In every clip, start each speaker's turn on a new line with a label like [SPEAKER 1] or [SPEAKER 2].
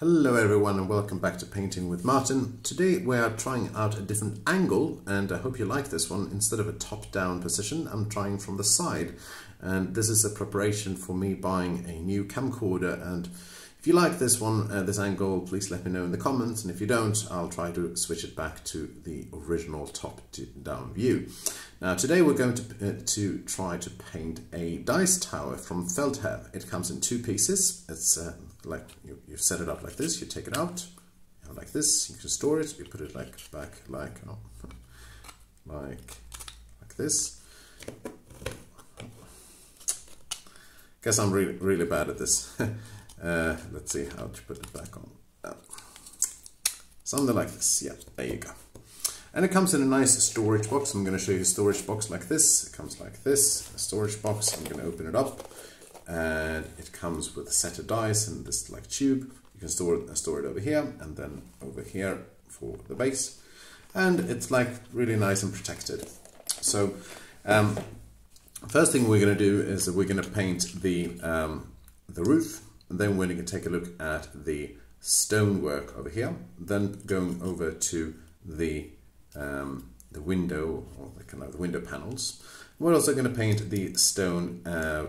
[SPEAKER 1] Hello everyone and welcome back to Painting with Martin. Today we are trying out a different angle and I hope you like this one. Instead of a top-down position, I'm trying from the side. And this is a preparation for me buying a new camcorder and if you like this one, uh, this angle, please let me know in the comments and if you don't, I'll try to switch it back to the original top-down view. Now today we're going to, uh, to try to paint a dice tower from Feldherr. It comes in two pieces. It's uh, like you, you set it up like this, you take it out, you know, like this, you can store it, you put it like back like oh, like like this. Guess I'm really really bad at this. uh, let's see how to put it back on. Uh, something like this. Yeah, there you go. And it comes in a nice storage box. I'm going to show you a storage box like this. It comes like this, a storage box. I'm going to open it up and it comes with a set of dice and this like tube. You can store it, store it over here and then over here for the base. And it's like really nice and protected. So um, first thing we're going to do is we're going to paint the, um, the roof. And then we're going to take a look at the stonework over here. Then going over to the um, the window or the kind of the window panels. We're also going to paint the stone uh,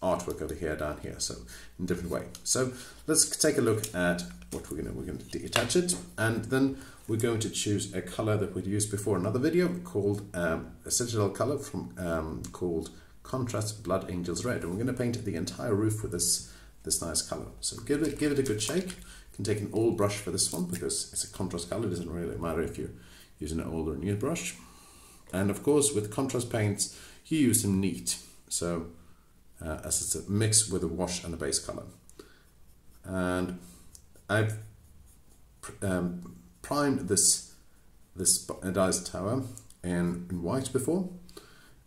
[SPEAKER 1] artwork over here down here, so in a different way. So let's take a look at what we're going to we're going to detach it, and then we're going to choose a color that we'd used before another video called um, a citadel color from um, called Contrast Blood Angels Red, and we're going to paint the entire roof with this this nice color. So give it give it a good shake. You can take an old brush for this one because it's a contrast color. It doesn't really matter if you're using an old or new brush. And of course, with contrast paints, you use them neat. So uh, as it's a mix with a wash and a base color. And I've um, primed this this dice tower in, in white before.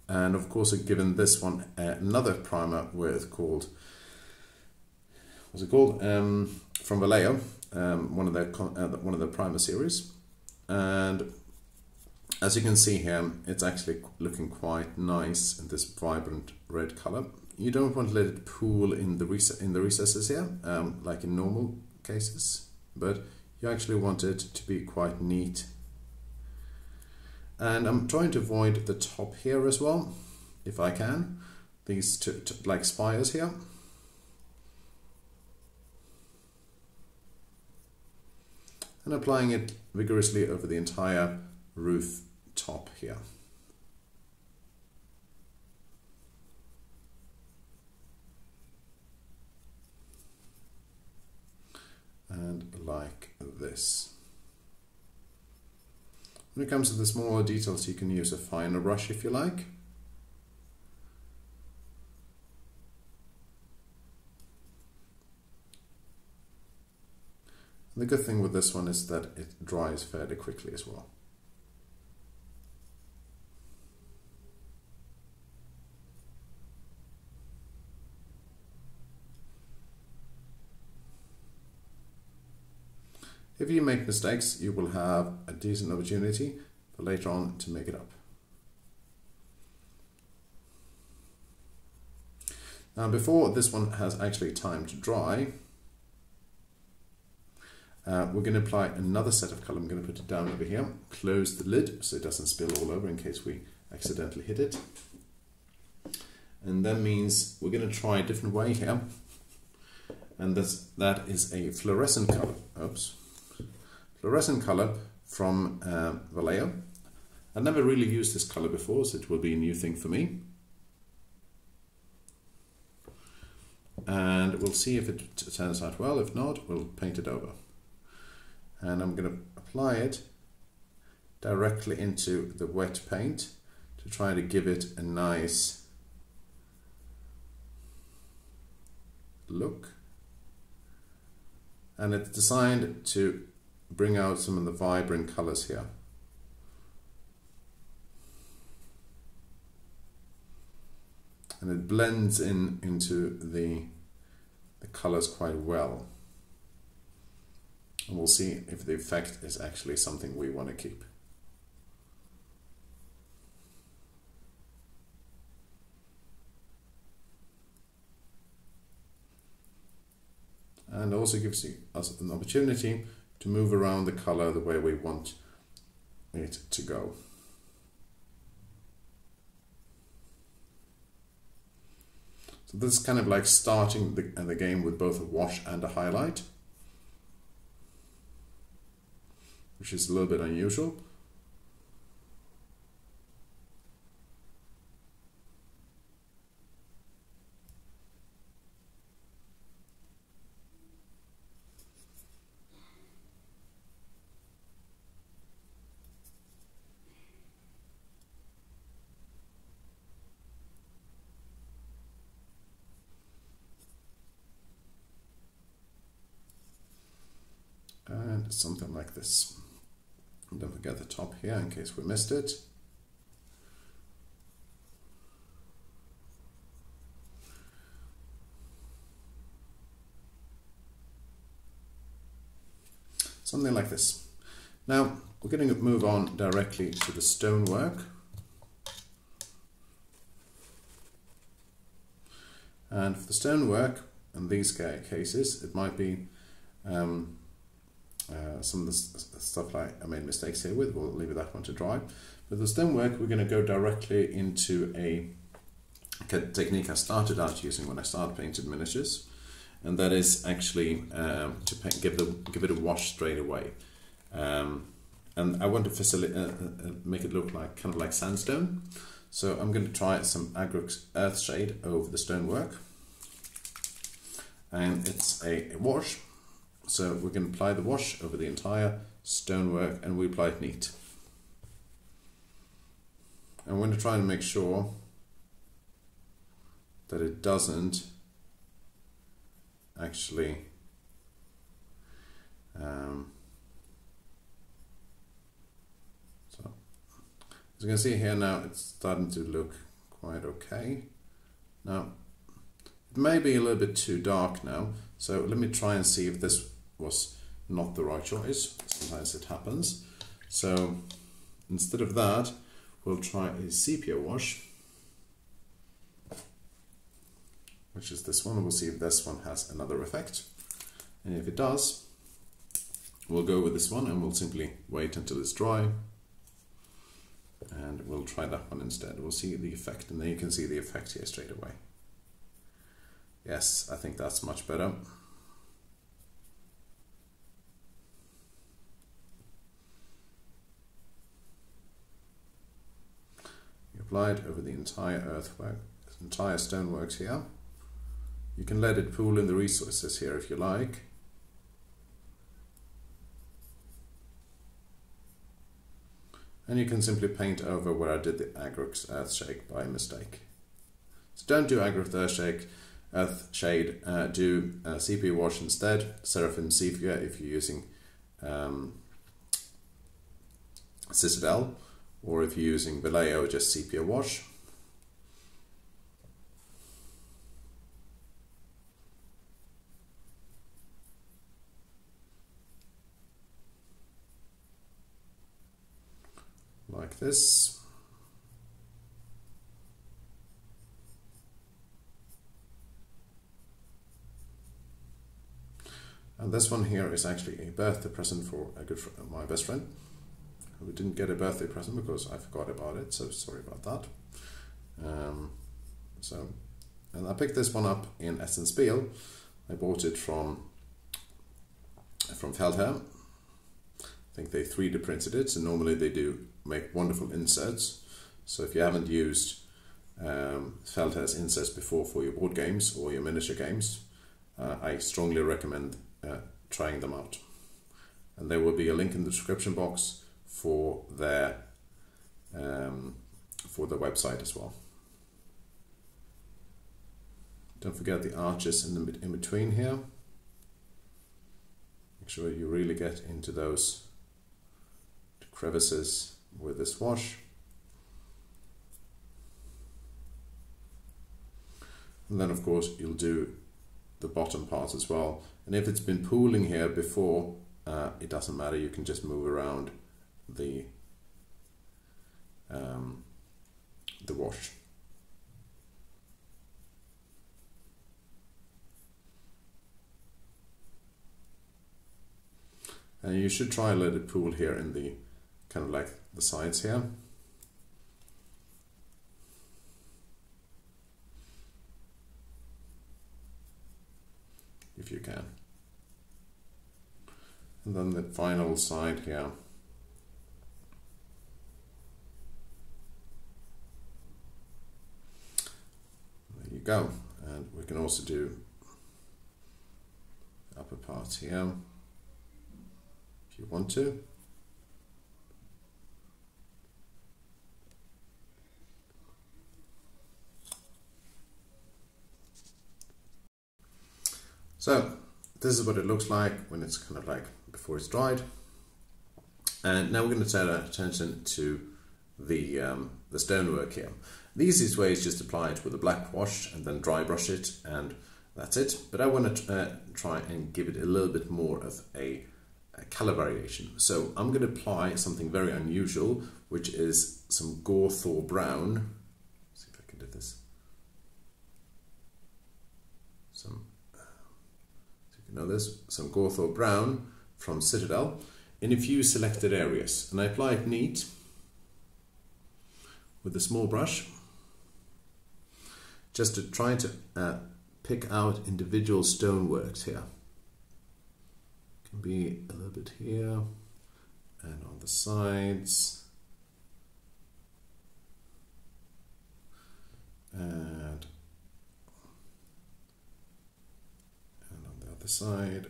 [SPEAKER 1] And of course, I've given this one another primer with called, what's it called? Um, from Vallejo, um, one of the uh, one of the primer series. And as you can see here, it's actually looking quite nice in this vibrant red color. You don't want to let it pool in the, in the recesses here, um, like in normal cases, but you actually want it to be quite neat. And I'm trying to avoid the top here as well, if I can. These two, two like spires here. And applying it vigorously over the entire roof top here. And like this. When it comes to the smaller details, you can use a finer brush if you like. the good thing with this one is that it dries fairly quickly as well. If you make mistakes, you will have a decent opportunity for later on to make it up. Now before this one has actually time to dry, uh, we're going to apply another set of colour. I'm going to put it down over here, close the lid so it doesn't spill all over in case we accidentally hit it. And that means we're going to try a different way here. And that's, that is a fluorescent colour. Oops fluorescent color from uh, Vallejo. I've never really used this color before, so it will be a new thing for me. And we'll see if it turns out well. If not, we'll paint it over. And I'm going to apply it directly into the wet paint to try to give it a nice look. And it's designed to bring out some of the vibrant colors here. And it blends in into the, the colors quite well. And we'll see if the effect is actually something we want to keep. and also gives us an opportunity to move around the color the way we want it to go. So this is kind of like starting the, the game with both a wash and a highlight, which is a little bit unusual. Something like this. And don't forget the top here in case we missed it. Something like this. Now we're going to move on directly to the stonework. And for the stonework, in these cases, it might be um, uh, some of the stuff I made mistakes here with, we'll leave that one to dry. With the stonework, we're going to go directly into a technique I started out using when I started painting miniatures, and that is actually um, to paint, give, the, give it a wash straight away. Um, and I want to facilitate, uh, uh, make it look like kind of like sandstone. So I'm going to try some Agrax Earthshade over the stonework. And it's a, a wash so we can apply the wash over the entire stonework and we apply it neat. I'm going to try and make sure that it doesn't actually um, so as you can see here now it's starting to look quite okay now it may be a little bit too dark now so let me try and see if this was not the right choice. Sometimes it happens. So instead of that, we'll try a sepia wash, which is this one. We'll see if this one has another effect. And if it does, we'll go with this one and we'll simply wait until it's dry. And we'll try that one instead. We'll see the effect and then you can see the effect here straight away. Yes, I think that's much better. Applied over the entire earthwork, entire stoneworks here. You can let it pool in the resources here if you like. And you can simply paint over where I did the Agrax Earthshade by mistake. So don't do Agrax Earthshade, uh, do uh, sepia wash instead, Seraphim Sepia if you're using um, Citadel or if you're using Vallejo, just sepia wash. Like this. And this one here is actually a birthday present for a good my best friend who didn't get a birthday present because I forgot about it, so sorry about that. Um, so, and I picked this one up in Essen Spiel. I bought it from from Feldherr. I think they 3D printed it, so normally they do make wonderful inserts. So if you haven't used um, Feldherr's inserts before for your board games or your miniature games, uh, I strongly recommend uh, trying them out. And there will be a link in the description box for their um, for the website as well. Don't forget the arches in the in between here. Make sure you really get into those crevices with this wash. And then of course you'll do the bottom part as well. And if it's been pooling here before, uh, it doesn't matter, you can just move around the um, the wash. And you should try a little pool here in the kind of like the sides here. If you can. And then the final side here. Go. And we can also do upper part here if you want to. So this is what it looks like when it's kind of like before it's dried. And now we're going to turn our attention to the, um, the stonework here. The easiest way is just apply it with a black wash and then dry brush it and that's it. But I want to uh, try and give it a little bit more of a, a color variation. So I'm going to apply something very unusual, which is some Gorthor Brown. Let's see if I can do this. Some, so you know this, some Gorthor Brown from Citadel in a few selected areas. And I apply it neat with a small brush just to try to uh, pick out individual stoneworks here. Can be a little bit here and on the sides. And, and on the other side.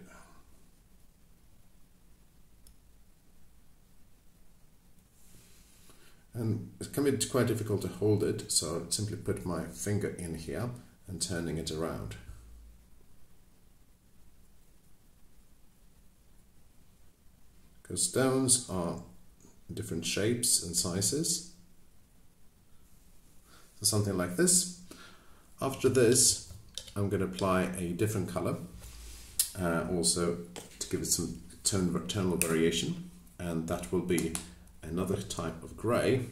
[SPEAKER 1] And it can be quite difficult to hold it, so I simply put my finger in here and turning it around. Because stones are different shapes and sizes. So something like this. After this, I'm going to apply a different color, uh, also to give it some tone, tonal variation, and that will be another type of grey,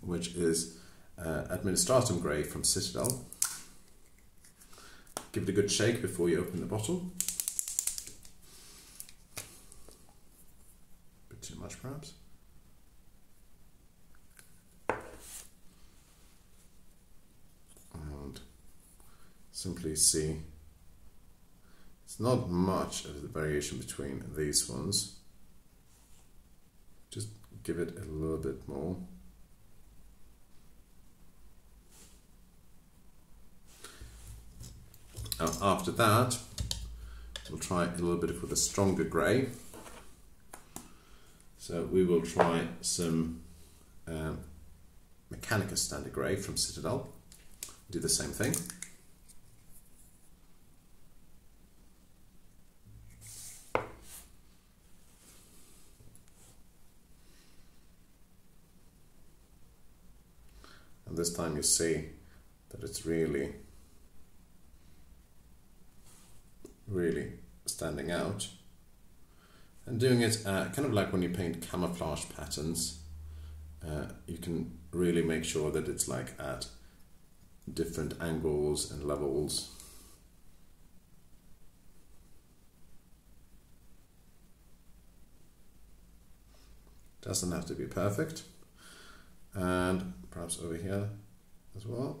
[SPEAKER 1] which is uh, Administratum grey from Citadel. Give it a good shake before you open the bottle. A bit too much perhaps. And simply see it's not much of the variation between these ones. Just give it a little bit more. Now after that, we'll try a little bit with a stronger grey. So we will try some um, Mechanicus Standard Grey from Citadel. Do the same thing. This time you see that it's really really standing out. And doing it uh, kind of like when you paint camouflage patterns, uh, you can really make sure that it's like at different angles and levels. Doesn't have to be perfect. And perhaps over here as well.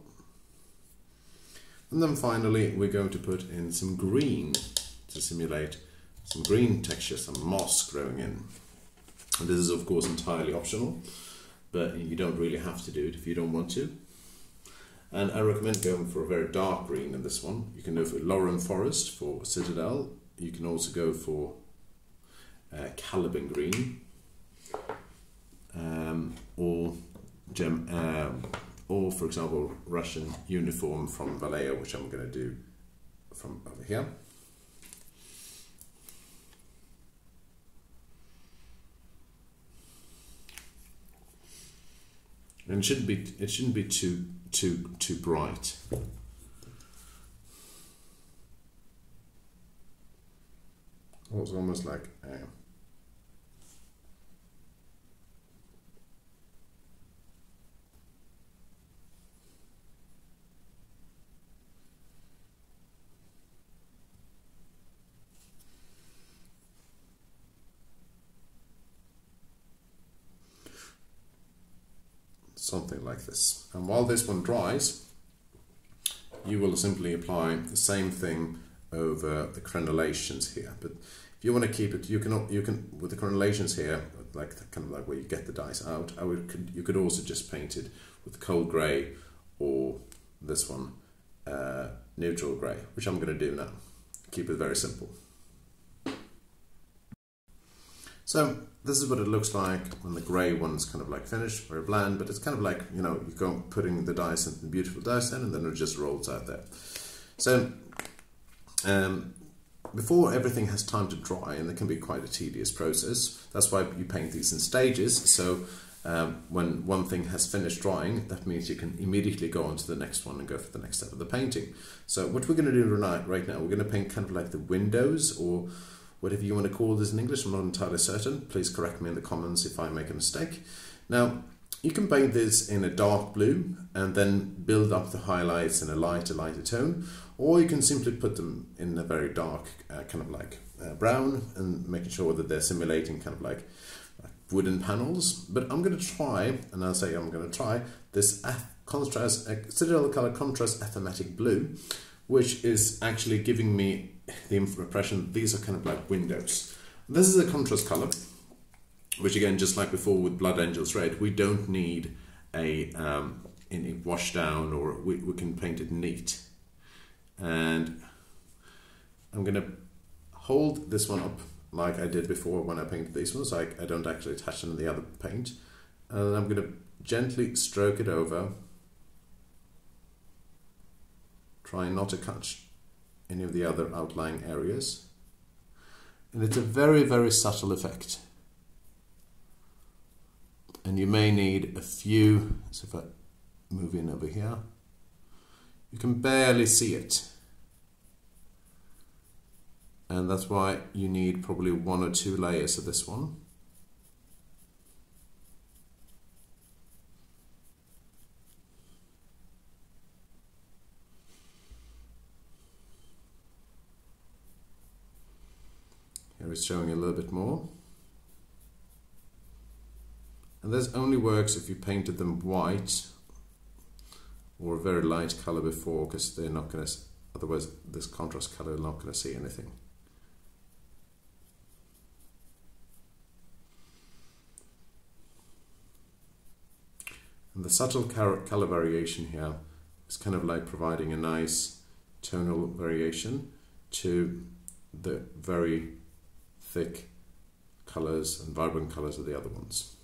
[SPEAKER 1] And then finally, we're going to put in some green to simulate some green texture, some moss growing in. And this is of course entirely optional, but you don't really have to do it if you don't want to. And I recommend going for a very dark green in this one. You can go for Loren Forest for Citadel. You can also go for uh, Caliban Green um, or gem, um, or for example Russian uniform from Vallejo, which I'm going to do from over here. And it shouldn't be it shouldn't be too too too bright. it's almost like uh, something like this. And while this one dries, you will simply apply the same thing over the crenellations here. But if you want to keep it, you can you can with the crenellations here, like the, kind of like where you get the dice out. I would could, you could also just paint it with cold grey or this one uh, neutral grey, which I'm going to do now. Keep it very simple. So this is what it looks like when the grey one's kind of like finished, very bland, but it's kind of like, you know, you go putting the dice into the beautiful dice then and then it just rolls out there. So um, before everything has time to dry, and it can be quite a tedious process, that's why you paint these in stages. So um, when one thing has finished drying, that means you can immediately go on to the next one and go for the next step of the painting. So what we're going to do right now, we're going to paint kind of like the windows or whatever you want to call this in English, I'm not entirely certain. Please correct me in the comments if I make a mistake. Now, you can paint this in a dark blue and then build up the highlights in a lighter, lighter tone, or you can simply put them in a very dark, uh, kind of like uh, brown, and making sure that they're simulating kind of like, wooden panels. But I'm going to try, and I'll say I'm going to try this contrast, uh, Citadel color contrast Aethermatic blue, which is actually giving me the impression these are kind of like windows. This is a contrast color, which again, just like before with Blood Angels Red, we don't need a um, any wash down or we, we can paint it neat. And I'm going to hold this one up like I did before when I painted these ones. I, I don't actually attach them in the other paint. And I'm going to gently stroke it over. Try not to catch any of the other outlying areas. And it's a very, very subtle effect. And you may need a few, so if I move in over here, you can barely see it. And that's why you need probably one or two layers of this one. It's showing a little bit more. And this only works if you painted them white or a very light color before because they're not going to, otherwise this contrast color is not going to see anything. And the subtle color variation here is kind of like providing a nice tonal variation to the very thick colors and vibrant colors of the other ones.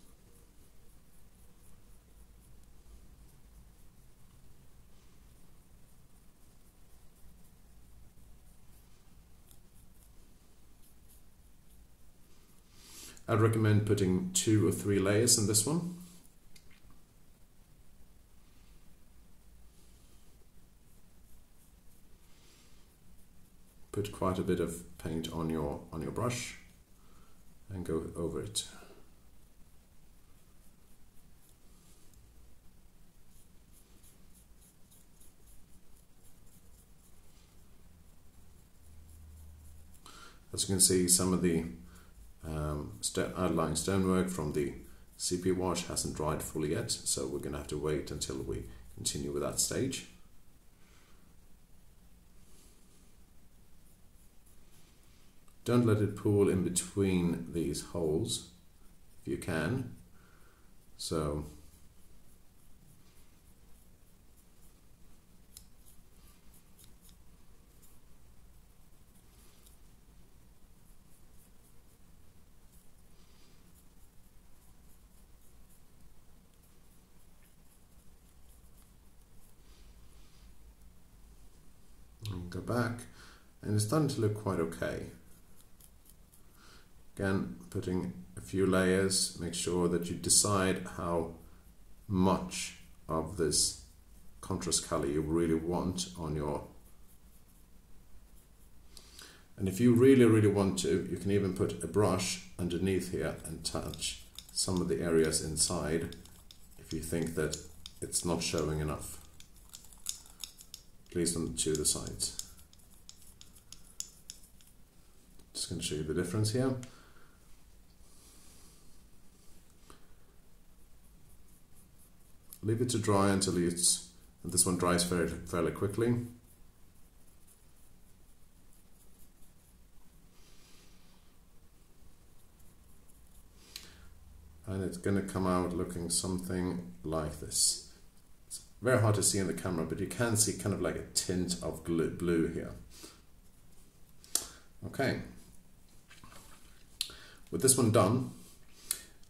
[SPEAKER 1] I'd recommend putting two or three layers in this one. Put quite a bit of paint on your on your brush and go over it. As you can see, some of the um, st outline stonework from the sepia wash hasn't dried fully yet, so we're going to have to wait until we continue with that stage. Don't let it pool in between these holes if you can. So go back and it's starting to look quite okay. Again, putting a few layers, make sure that you decide how much of this contrast color you really want on your and if you really really want to you can even put a brush underneath here and touch some of the areas inside if you think that it's not showing enough. At least on two of the sides. Just going to show you the difference here leave it to dry until it's, and this one dries fairly, fairly quickly. And it's going to come out looking something like this. It's very hard to see in the camera, but you can see kind of like a tint of blue here. Okay. With this one done,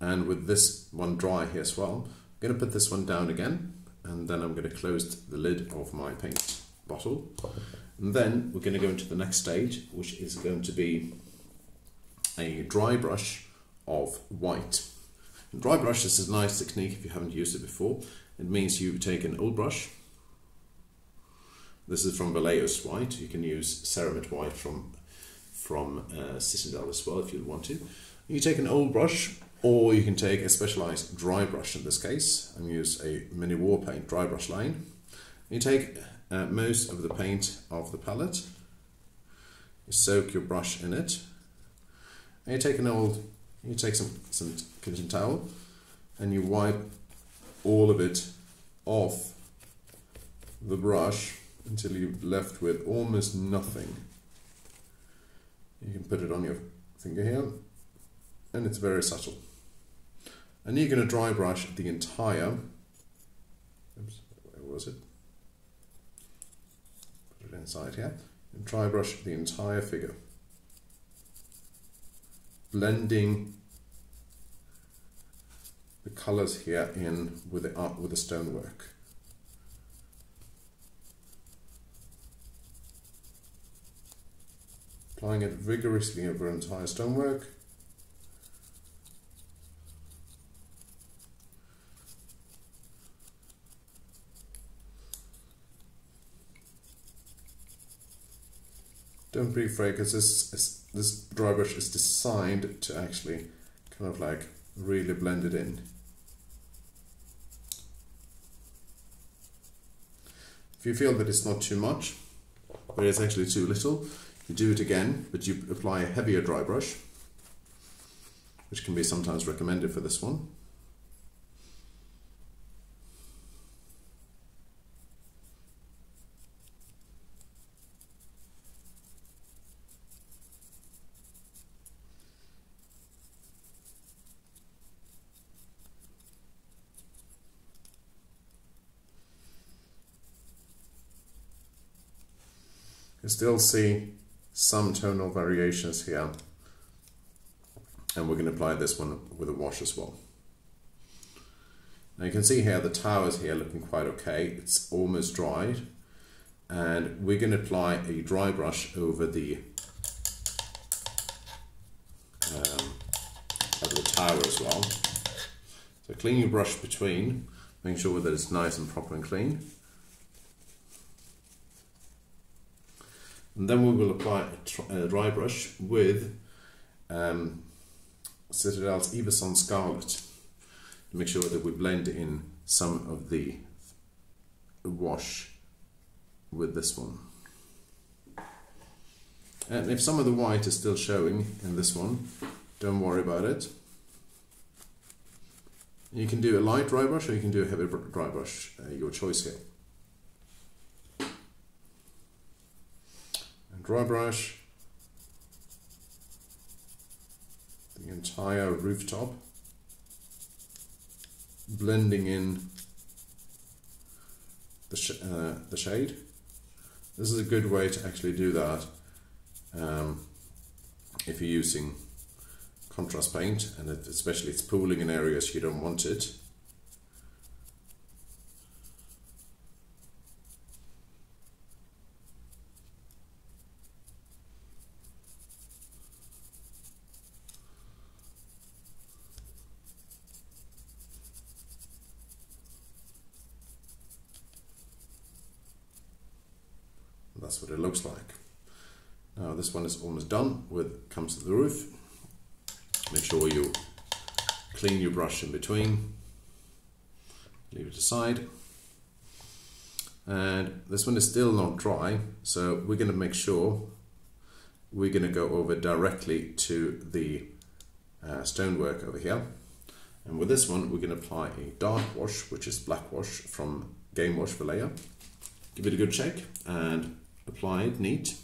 [SPEAKER 1] and with this one dry here as well, I'm going to put this one down again and then I'm going to close the lid of my paint bottle and then we're going to go into the next stage which is going to be a dry brush of white. And dry brush this is a nice technique if you haven't used it before. It means you take an old brush. This is from Vallejo's white. You can use Ceramite white from from uh, as well if you want to. You take an old brush or you can take a specialized dry brush in this case and use a mini war paint dry brush line. You take uh, most of the paint of the palette, you soak your brush in it, and you take an old, you take some, some kitchen towel and you wipe all of it off the brush until you're left with almost nothing. You can put it on your finger here and it's very subtle. And you're going to dry brush the entire, oops, where was it? Put it inside here. And dry brush the entire figure. Blending the colors here in with the art with the stonework. Applying it vigorously over entire stonework. Don't afraid because this, this dry brush is designed to actually kind of like really blend it in. If you feel that it's not too much, but it's actually too little, you do it again, but you apply a heavier dry brush, which can be sometimes recommended for this one. Still see some tonal variations here. And we're going to apply this one with a wash as well. Now you can see here the towers here looking quite okay. It's almost dried. And we're going to apply a dry brush over the um, over the tower as well. So clean your brush between, making sure that it's nice and proper and clean. And then we will apply a, dry brush with um, Citadel's Evil Sunz Scarlet to make sure that we blend in some of the wash with this one. And if some of the white is still showing in this one, don't worry about it. You can do a light dry brush or you can do a heavy dry brush, uh, your choice here. Dry brush the entire rooftop, blending in the, sh uh, the shade. This is a good way to actually do that um, if you're using contrast paint and especially it's pooling in areas you don't want it. that's what it looks like. Now this one is almost done with comes to the roof. Make sure you clean your brush in between. Leave it aside. And this one is still not dry, so we're going to make sure we're going to go over directly to the uh, stonework over here. And with this one, we're going to apply a dark wash, which is black wash from Game Wash Vallejo. Give it a good shake and apply it neat.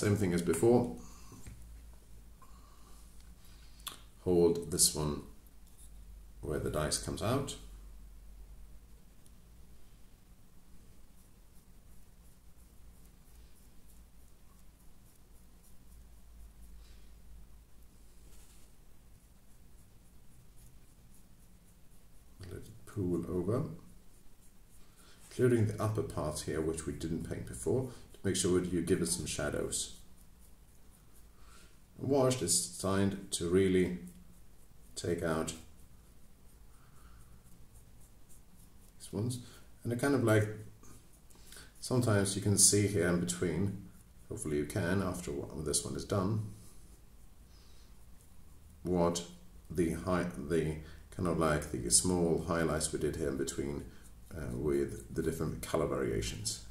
[SPEAKER 1] Same thing as before. Hold this one where the dice comes out. Let it over. Including the upper part here, which we didn't paint before, to make sure you give it some shadows. Washed is designed to really take out these ones and they're kind of like sometimes you can see here in between hopefully you can after this one is done what the high the kind of like the small highlights we did here in between uh, with the different color variations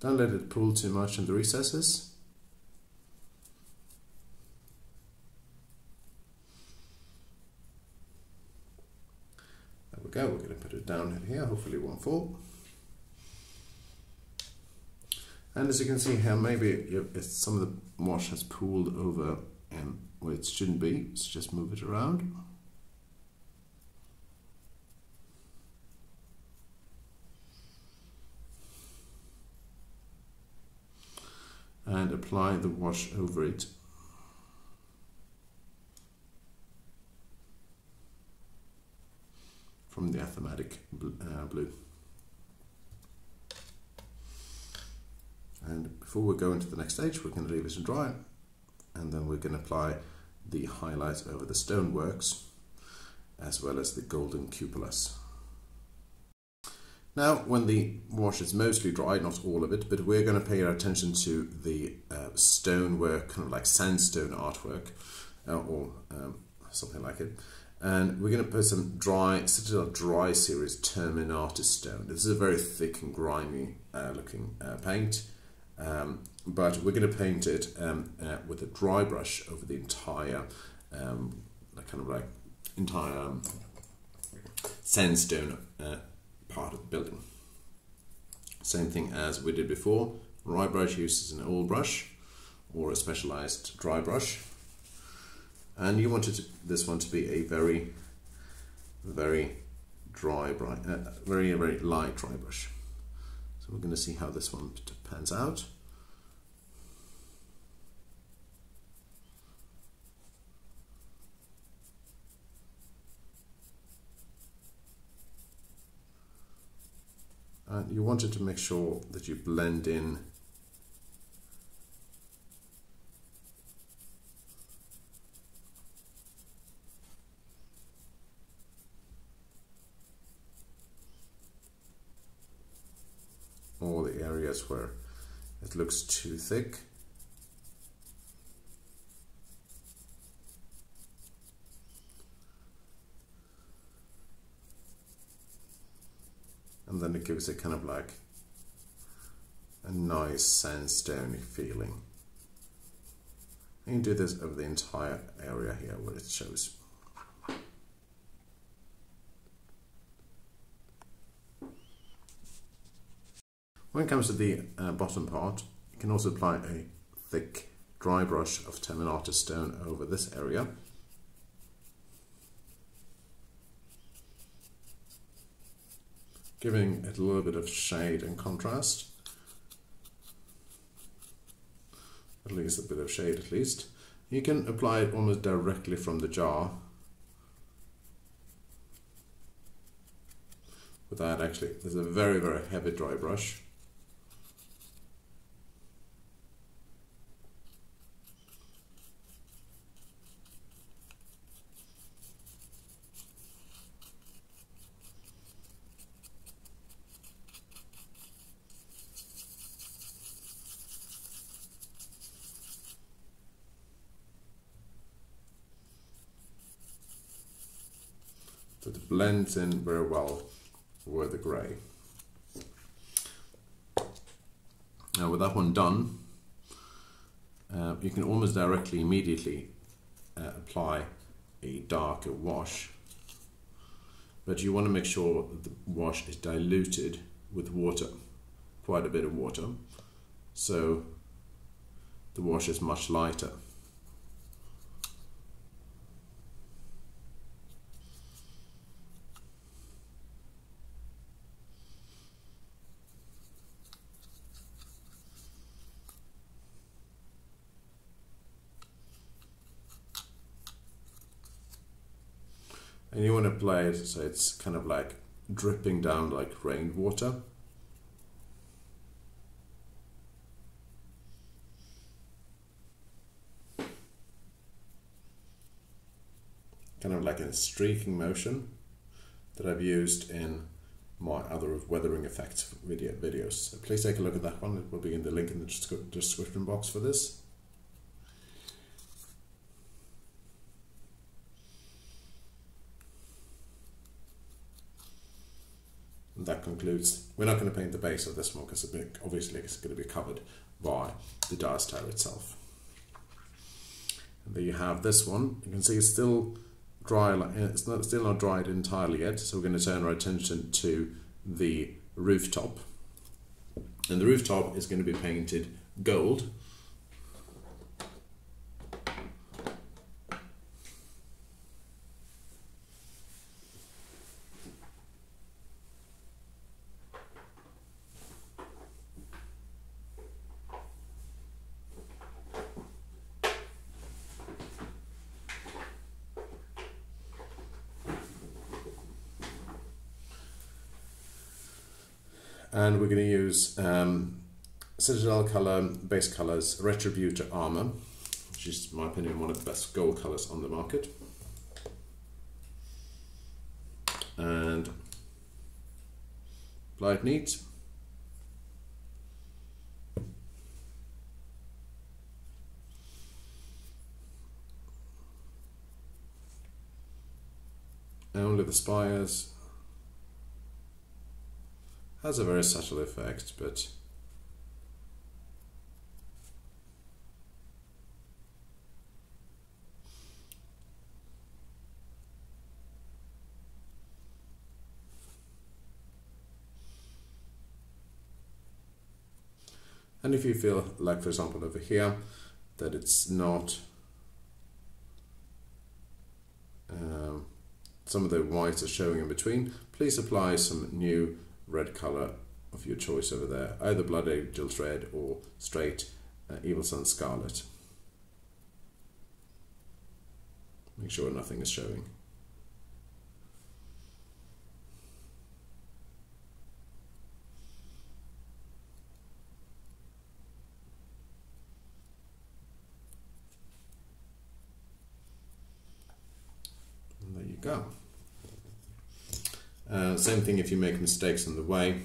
[SPEAKER 1] Don't let it pull too much in the recesses. There we go, we're going to put it down here, hopefully it won't fall. And as you can see here, maybe some of the wash has pooled over and where it shouldn't be, so just move it around. And apply the wash over it. from the Aethermatic uh, blue. And before we go into the next stage, we're going to leave it to dry and then we're going to apply the highlight over the stoneworks as well as the golden cupolas. Now, when the wash is mostly dry, not all of it, but we're going to pay our attention to the uh, stonework, kind of like sandstone artwork, uh, or um, something like it. And we're going to put some dry, Citadel Dry Series Terminatus stone. This is a very thick and grimy uh, looking uh, paint, um, but we're going to paint it um, uh, with a dry brush over the entire, um, kind of like entire um, sandstone uh, part of the building. Same thing as we did before, dry brush uses an oil brush or a specialized dry brush. And you wanted this one to be a very, very dry, bright, uh, very, very light dry brush. So we're going to see how this one pans out. And you wanted to make sure that you blend in all the areas where it looks too thick and then it gives it kind of like a nice sandstone feeling. And you can do this over the entire area here where it shows. When it comes to the uh, bottom part, you can also apply a thick dry brush of Terminatus stone over this area giving it a little bit of shade and contrast. At least a bit of shade at least. You can apply it almost directly from the jar without actually, there's a very very heavy dry brush it blends in very well with the grey. Now with that one done, uh, you can almost directly, immediately uh, apply a darker wash. But you want to make sure the wash is diluted with water, quite a bit of water, so the wash is much lighter. And you want to play it so it's kind of like dripping down like rainwater. Kind of like a streaking motion that I've used in my other weathering effects video videos. So please take a look at that one. It will be in the link in the description box for this. Concludes, we're not going to paint the base of this one because obviously it's going to be covered by the Dice Tower itself. And there you have this one. You can see it's still dry, eh, it's not, still not dried entirely yet, so we're going to turn our attention to the rooftop. And the rooftop is going to be painted gold and we're going to use um, Citadel color base colors Retributor Armor, which is, in my opinion, one of the best gold colors on the market. And it neat. Only the spires has a very subtle effect, but And if you feel like, for example, over here, that it's not, um, some of the whites are showing in between, please apply some new red color of your choice over there, either Blood Angels Red or straight uh, Evil Sunz Scarlet. Make sure nothing is showing. And there you go. Uh, same thing if you make mistakes on the way.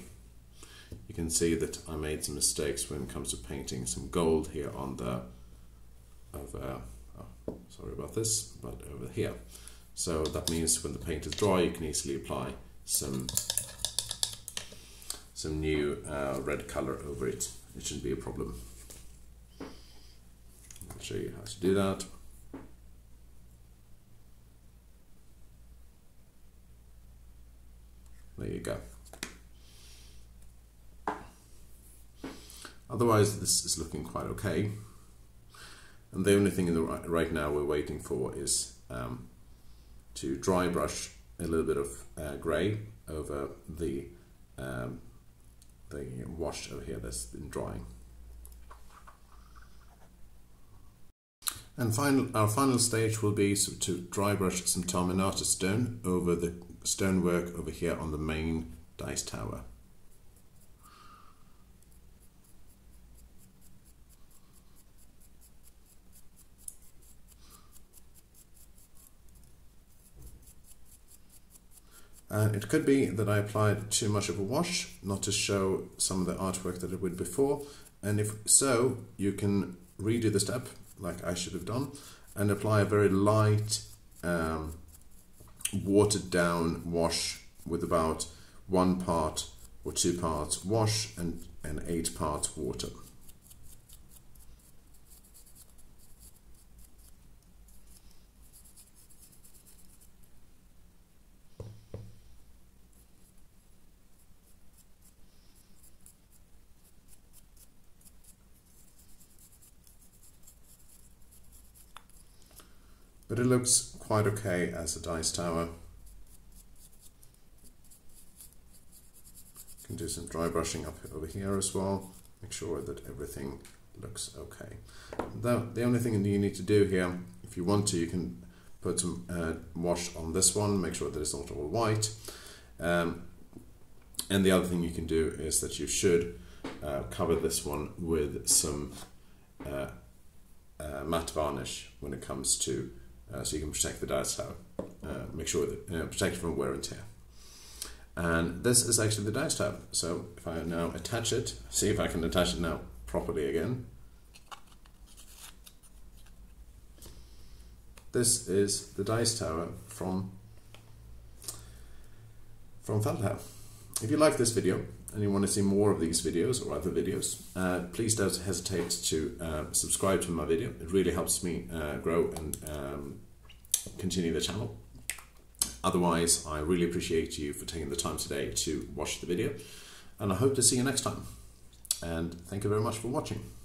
[SPEAKER 1] You can see that I made some mistakes when it comes to painting some gold here on the, over, oh, sorry about this, but over here. So that means when the paint is dry you can easily apply some some new uh, red color over it. It shouldn't be a problem. I'll show you how to do that. There you go. Otherwise, this is looking quite okay. And the only thing in the right now we're waiting for is um, to dry brush a little bit of uh, grey over the um, the wash over here that's been drying. And final, our final stage will be to dry brush some Terminatus Stone over the stonework over here on the main dice tower. And it could be that I applied too much of a wash, not to show some of the artwork that I did before. And if so, you can redo the step, like I should have done, and apply a very light um, watered down wash with about one part or two parts wash and, and eight parts water. But it looks quite okay as a dice tower. Can do some dry brushing up over here as well. Make sure that everything looks okay. The, the only thing that you need to do here, if you want to, you can put some uh, wash on this one, make sure that it's not all white. Um, and the other thing you can do is that you should uh, cover this one with some uh, uh matte varnish when it comes to uh, so you can protect the dice tower. Uh, make sure that you know, protect it from wear and tear. And this is actually the dice tower. So if I now attach it, see if I can attach it now properly again. This is the dice tower from from Feldherr. If you like this video and you want to see more of these videos or other videos, uh, please don't hesitate to uh, subscribe to my video. It really helps me uh, grow and um, continue the channel. Otherwise, I really appreciate you for taking the time today to watch the video and I hope to see you next time. And thank you very much for watching.